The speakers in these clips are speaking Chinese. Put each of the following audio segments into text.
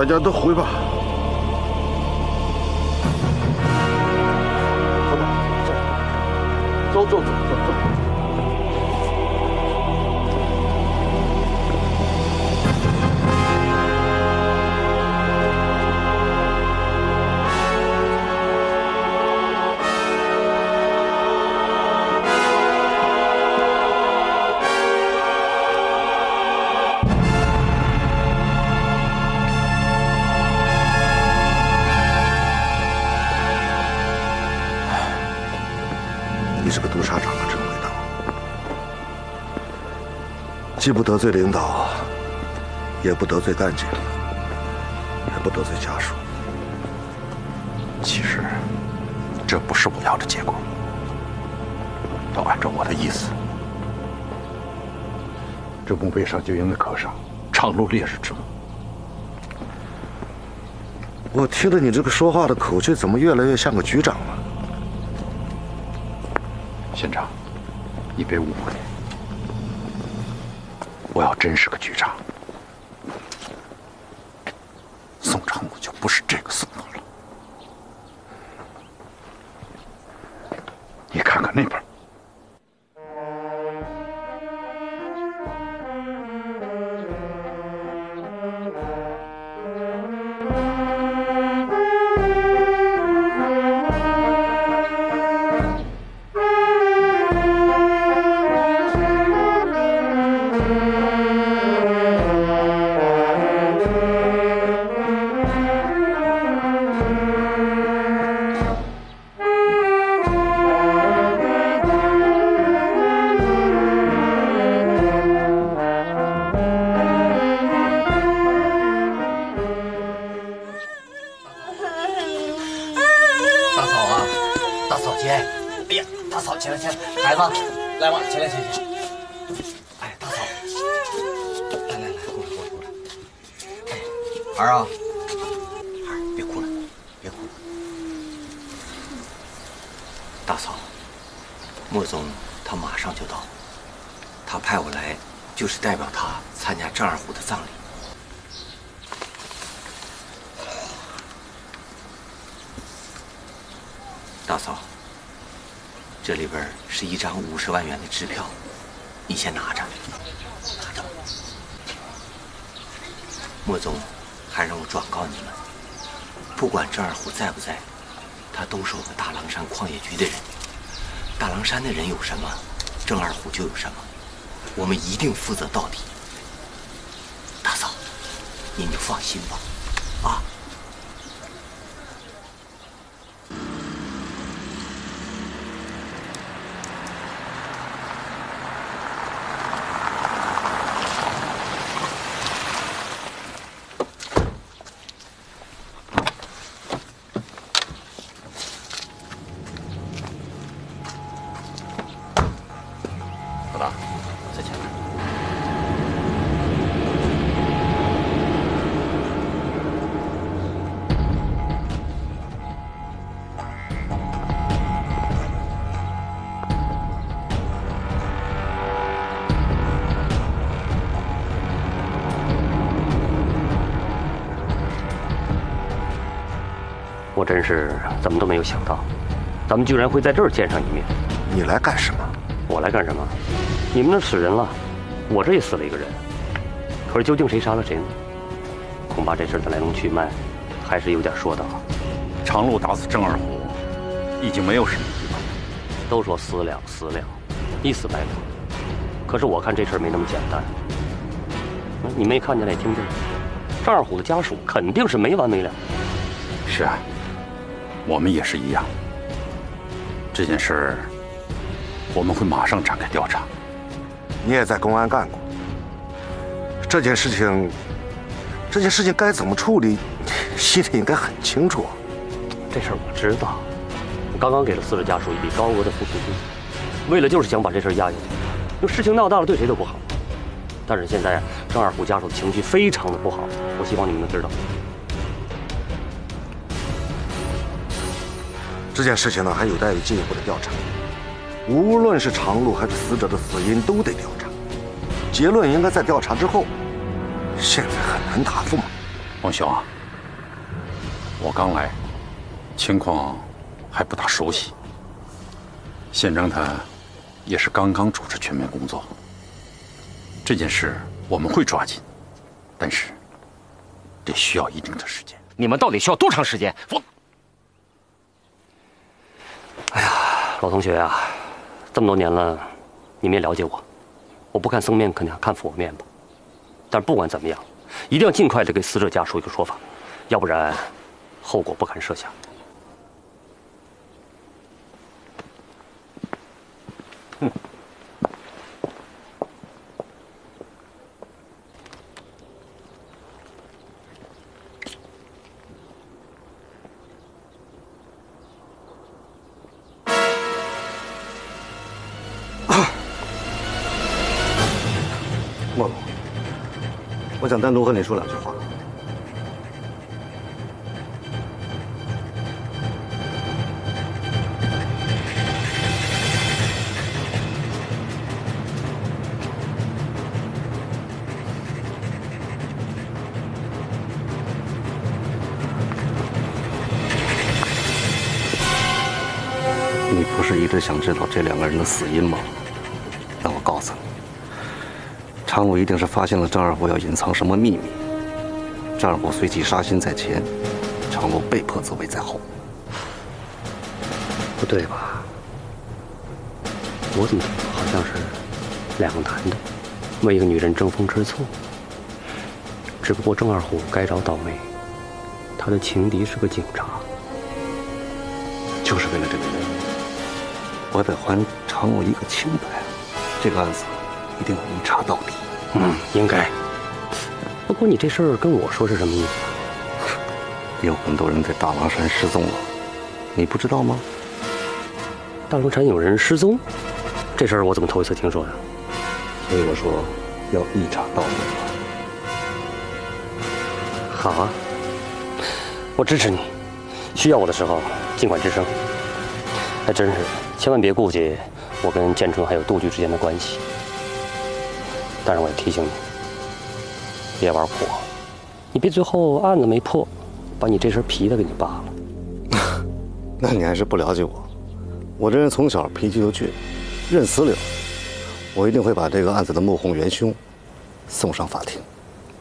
大家都回吧。走吧，走，走走走既不得罪领导，也不得罪干警，也不得罪家属。其实，这不是我要的结果。要按照我的意思，这墓碑上就应该刻上“长路烈士之墓”。我听着你这个说话的口气，怎么越来越像个局长了？县长，你别误会，我要真是个局长，宋长武就不是这个宋了。你看看那边。起来起来，孩子，来吧，起来起来。哎，大嫂，来来来，过来过来过来。哎，孩儿啊，儿，别哭了，别哭了。大嫂，莫总他马上就到，他派我来就是代表他参加郑二虎的葬礼。大嫂，这里边是一张五十万元的支票，你先拿着，拿着。莫总还让我转告你们，不管郑二虎在不在，他都是我们大狼山矿业局的人。大狼山的人有什么，郑二虎就有什么，我们一定负责到底。大嫂，您就放心吧，啊。真是怎么都没有想到，咱们居然会在这儿见上一面。你来干什么？我来干什么？你们那死人了，我这也死了一个人。可是究竟谁杀了谁呢？恐怕这事儿的来龙去脉，还是有点说道。长路打死郑二虎，已经没有什么疑问。都说私了私了，一死百了。可是我看这事儿没那么简单。你没看见也听见了，郑二虎的家属肯定是没完没了。是啊，我们也是一样。这件事儿，我们会马上展开调查。你也在公安干过，这件事情，这件事情该怎么处理，心里应该很清楚啊。这事儿我知道，我刚刚给了死者家属一笔高额的抚恤金，为了就是想把这事儿压下去。就事情闹大了，对谁都不好。但是现在张二虎家属的情绪非常的不好，我希望你们能知道。这件事情呢，还有待于进一步的调查。无论是长路还是死者的死因，都得调查。结论应该在调查之后。现在很难答复嘛。王兄啊，我刚来，情况还不大熟悉。县长他也是刚刚主持全面工作，这件事我们会抓紧，但是得需要一定的时间。你们到底需要多长时间？我，哎呀，老同学啊，这么多年了，你们也了解我，我不看僧面肯定看佛面吧。但是不管怎么样，一定要尽快的给死者家属一个说法，要不然后果不堪设想。哼。想单独和你说两句话。你不是一直想知道这两个人的死因吗？那我告诉你，常武一定是发现了张二虎要隐藏什么秘密。张二虎随即杀心在前，常武被迫自卫在后。不对吧？我怎么听好像是两个男的为一个女人争风吃醋？只不过郑二虎该着倒霉，他的情敌是个警察。就是为了这个原因，我得还常武一个清白。这个案子一定要一查到底。嗯，应该。不过你这事儿跟我说是什么意思？有很多人在大狼山失踪了，你不知道吗？大龙山有人失踪，这事儿我怎么头一次听说呀？所以我说要一查到底。好啊，我支持你。需要我的时候尽管吱声。还真是，千万别顾忌我跟建春还有杜局之间的关系。但是我也提醒你，别玩火，你别最后案子没破，把你这身皮都给你扒了。那你还是不了解我。我这人从小脾气就倔，认死理。我一定会把这个案子的幕后元凶送上法庭。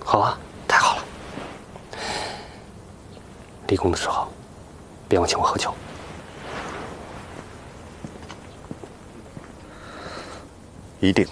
好啊，太好了。立功的时候，别忘请我喝酒。一定。